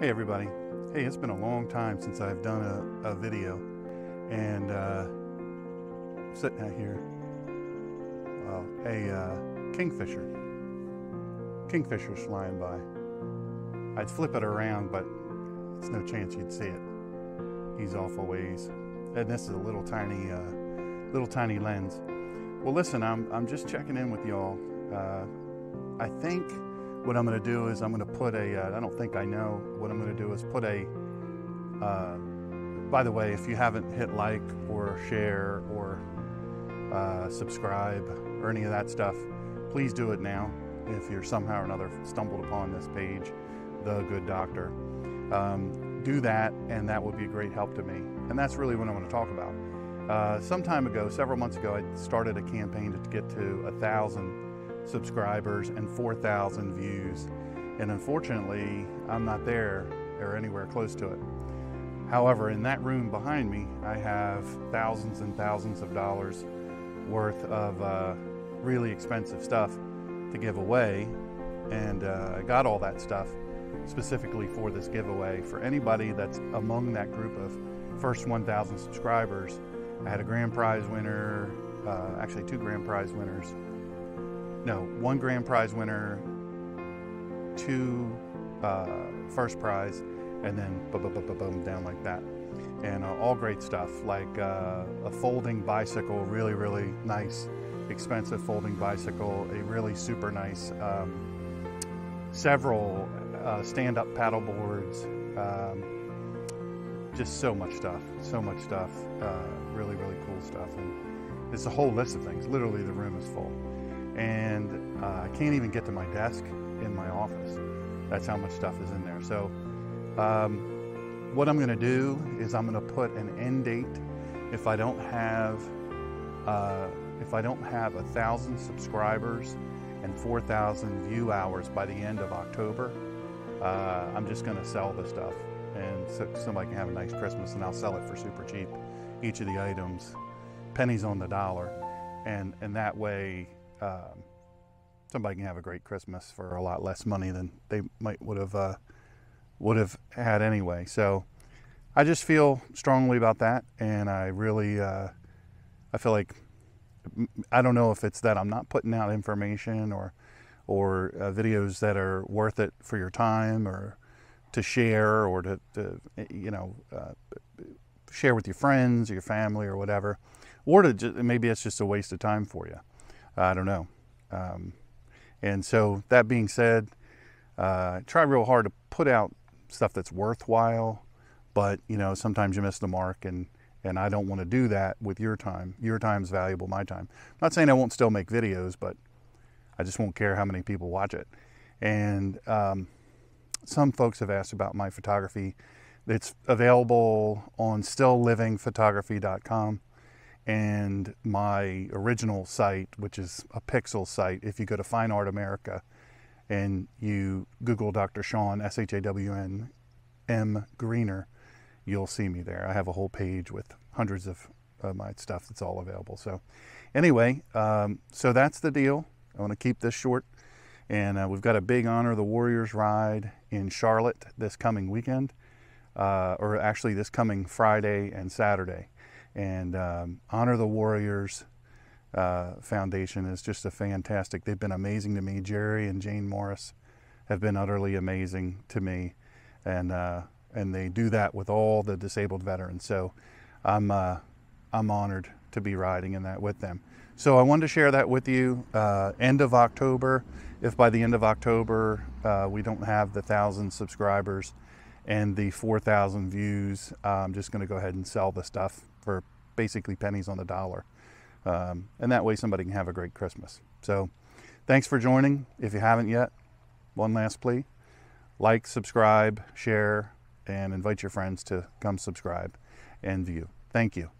Hey everybody. Hey, it's been a long time since I've done a, a video and uh, sitting out here, uh, a uh, kingfisher. Kingfisher's flying by. I'd flip it around, but it's no chance you'd see it. He's off a ways. And this is a little tiny, uh, little tiny lens. Well, listen, I'm, I'm just checking in with y'all. Uh, I think what I'm going to do is I'm going to put a. Uh, I don't think I know what I'm going to do is put a. Uh, by the way, if you haven't hit like or share or uh, subscribe or any of that stuff, please do it now. If you're somehow or another stumbled upon this page, The Good Doctor, um, do that, and that would be a great help to me. And that's really what I want to talk about. Uh, some time ago, several months ago, I started a campaign to get to a thousand subscribers and 4,000 views. And unfortunately, I'm not there or anywhere close to it. However, in that room behind me, I have thousands and thousands of dollars worth of uh, really expensive stuff to give away. And uh, I got all that stuff specifically for this giveaway. For anybody that's among that group of first 1,000 subscribers, I had a grand prize winner, uh, actually two grand prize winners, no, one grand prize winner, two uh, first prize, and then boom, boom, boom, boom, down like that. And uh, all great stuff, like uh, a folding bicycle, really, really nice, expensive folding bicycle, a really super nice, um, several uh, stand-up paddle boards, um, just so much stuff, so much stuff, uh, really, really cool stuff. And it's a whole list of things. Literally, the room is full and uh, I can't even get to my desk in my office. That's how much stuff is in there. So um, what I'm going to do is I'm going to put an end date if I don't have uh, if I don't have a thousand subscribers and 4,000 view hours by the end of October. Uh, I'm just going to sell the stuff and so somebody can have a nice Christmas and I'll sell it for super cheap. Each of the items, pennies on the dollar, and and that way um, somebody can have a great Christmas for a lot less money than they might would have uh, would have had anyway. So I just feel strongly about that, and I really uh, I feel like I don't know if it's that I'm not putting out information or or uh, videos that are worth it for your time or to share or to, to you know uh, share with your friends or your family or whatever or to just, maybe it's just a waste of time for you I don't know. Um, and so that being said, uh, try real hard to put out stuff that's worthwhile, but you know sometimes you miss the mark, and and I don't want to do that with your time. Your time is valuable, my time. I'm not saying I won't still make videos, but I just won't care how many people watch it. And um, some folks have asked about my photography. It's available on stilllivingphotography.com and my original site, which is a pixel site, if you go to Fine Art America and you Google Dr. Shawn, S H A W N M Greener, you'll see me there. I have a whole page with hundreds of, of my stuff that's all available. So, anyway, um, so that's the deal. I want to keep this short. And uh, we've got a big Honor the Warriors ride in Charlotte this coming weekend, uh, or actually this coming Friday and Saturday and um, Honor the Warriors uh, Foundation is just a fantastic. They've been amazing to me. Jerry and Jane Morris have been utterly amazing to me, and uh, and they do that with all the disabled veterans. So I'm uh, I'm honored to be riding in that with them. So I wanted to share that with you. Uh, end of October, if by the end of October uh, we don't have the thousand subscribers and the 4,000 views, I'm just going to go ahead and sell the stuff for basically pennies on the dollar. Um, and that way somebody can have a great Christmas. So thanks for joining. If you haven't yet, one last plea like, subscribe, share, and invite your friends to come subscribe and view. Thank you.